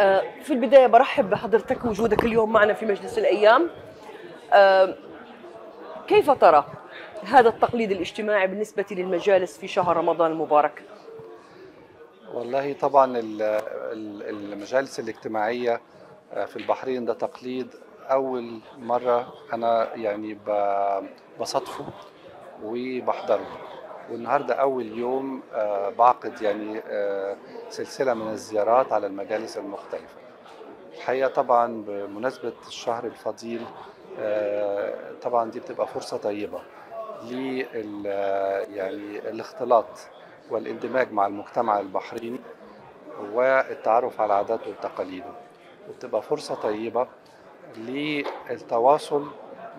آه، في البداية برحب بحضرتك وجودك اليوم معنا في مجلس الأيام. آه، كيف ترى هذا التقليد الاجتماعي بالنسبة للمجالس في شهر رمضان المبارك؟ والله طبعا ال- ال- المجالس الاجتماعية آه، في البحرين ده تقليد. أول مرة أنا يعني بصادفه وبحضره. والنهارده أول يوم آه، بعقد يعني آه، سلسلة من الزيارات على المجالس المختلفة. الحقيقة طبعا بمناسبة الشهر الفضيل آه، طبعا دي بتبقى فرصة طيبة لل يعني الاختلاط والاندماج مع المجتمع البحريني والتعرف على عاداته وتقاليده. وبتبقى فرصة طيبة للتواصل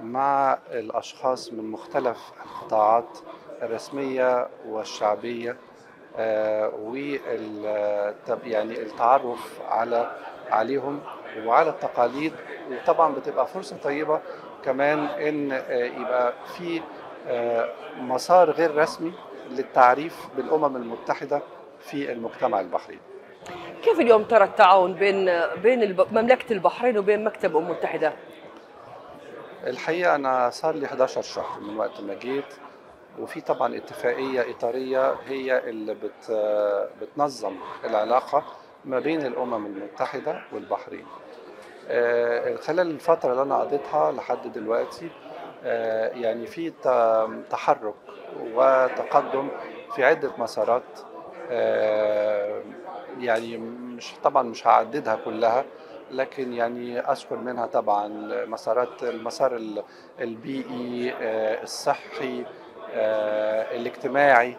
مع الأشخاص من مختلف القطاعات الرسمية والشعبية وال يعني التعرف على عليهم وعلى التقاليد وطبعا بتبقى فرصة طيبة كمان إن آه، يبقى في آه، مسار غير رسمي للتعريف بالأمم المتحدة في المجتمع البحريني. كيف اليوم ترى التعاون بين بين مملكة البحرين وبين مكتب الأمم المتحدة؟ الحقيقة أنا صار لي 11 شهر من وقت ما جيت وفي طبعا اتفاقية إطارية هي اللي بت بتنظم العلاقة ما بين الأمم المتحدة والبحرين. آه، خلال الفترة اللي أنا قضيتها لحد دلوقتي آه، يعني في تحرك وتقدم في عدة مسارات آه، يعني مش طبعا مش هعددها كلها لكن يعني أذكر منها طبعا مسارات المسار ال- البيئي الصحي الاجتماعي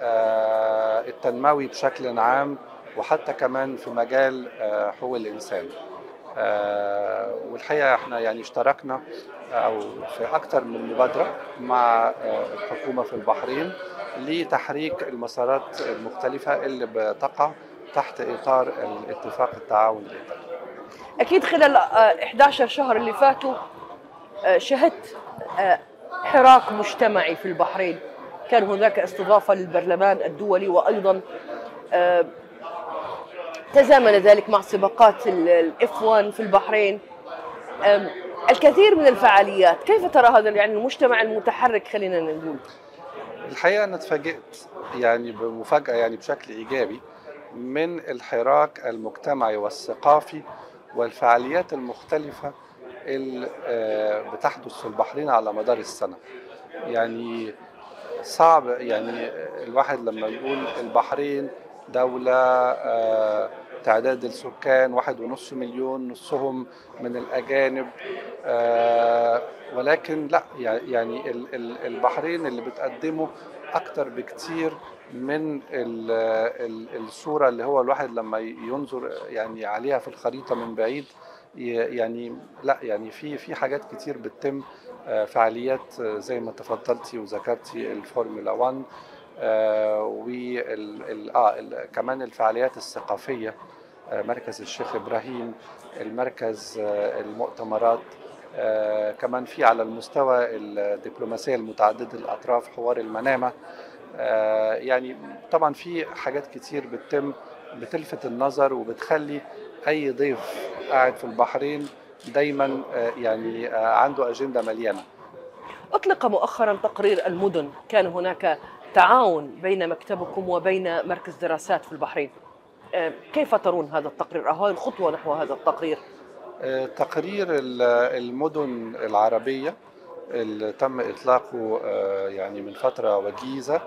آه، التنموي بشكل عام وحتى كمان في مجال آه، حقوق الإنسان آه، والحقيقة إحنا يعني اشتركنا أو في أكثر من مبادرة مع آه، الحكومة في البحرين لتحريك المسارات المختلفة اللي بتقع تحت إطار الاتفاق التعاون. أكيد خلال آه، 11 شهر اللي فاتوا آه، شهدت آه، حراك مجتمعي في البحرين. كان هناك استضافة للبرلمان الدولي وأيضا آه، تزامن ذلك مع سباقات 1 في البحرين. الكثير من الفعاليات كيف ترى هذا يعني المجتمع المتحرك خلينا نقول. الحقيقة أنا اتفاجئت يعني بمفاجأة يعني بشكل إيجابي من الحراك المجتمعي والثقافي والفعاليات المختلفة اللي آه، بتحدث في البحرين على مدار السنة. يعني صعب يعني الواحد لما يقول البحرين دولة آه، تعداد السكان واحد ونص مليون نصهم من الأجانب آه، ولكن لا يعني ال- ال- البحرين اللي بتقدمه أكتر بكتير من ال- ال- الصورة اللي هو الواحد لما ينظر يعني عليها في الخريطة من بعيد يعني لا يعني في في حاجات كتير بتتم آه، فعاليات زي ما تفضلتي وذكرتي الفورمولا 1 آه، وال ال- آه ال- كمان الفعاليات الثقافية آه، مركز الشيخ إبراهيم المركز آه، المؤتمرات آه، كمان في على المستوى الدبلوماسية المتعددة الأطراف حوار المنامة آه، يعني طبعا في حاجات كتير بتتم بتلفت النظر وبتخلي أي ضيف قاعد في البحرين دايما آه، يعني آه، عنده أجندة مليانة. أطلق مؤخرا تقرير المدن كان هناك تعاون بين مكتبكم وبين مركز دراسات في البحرين. آه، كيف ترون هذا التقرير؟ أو الخطوة نحو هذا التقرير؟ آه، تقرير ال- المدن العربية اللي تم إطلاقه آه، يعني من فترة وجيزة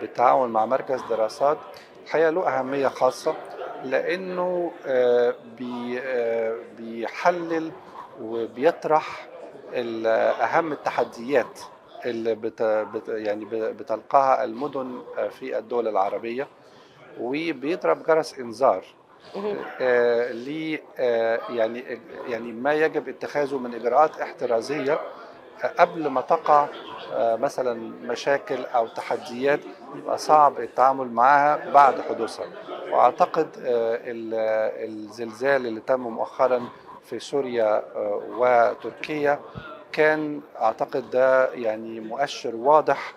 بالتعاون مع مركز دراسات. الحقيقة له أهمية خاصة لأنه بي- بيحلل وبيطرح أهم التحديات اللي بت بت يعني بتلقاها المدن في الدول العربية وبيضرب جرس إنذار آه، ل آه، يعني يعني ما يجب اتخاذه من إجراءات احترازية آه، قبل ما تقع آه، مثلا مشاكل أو تحديات يبقى صعب التعامل معها بعد حدوثها. وأعتقد آه، ال- الزلزال اللي تم مؤخرا في سوريا وتركيا كان أعتقد ده يعني مؤشر واضح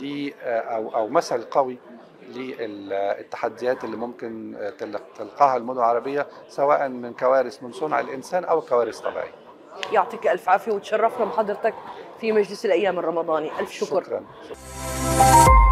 ل أو أو مثل قوي للتحديات اللي ممكن تل- تلقاها المدن العربية سواء من كوارث من صنع الإنسان أو كوارث طبيعية. يعطيك ألف عافية وتشرفنا بحضرتك في مجلس الأيام الرمضاني. ألف شكر. شكرا, شكرا.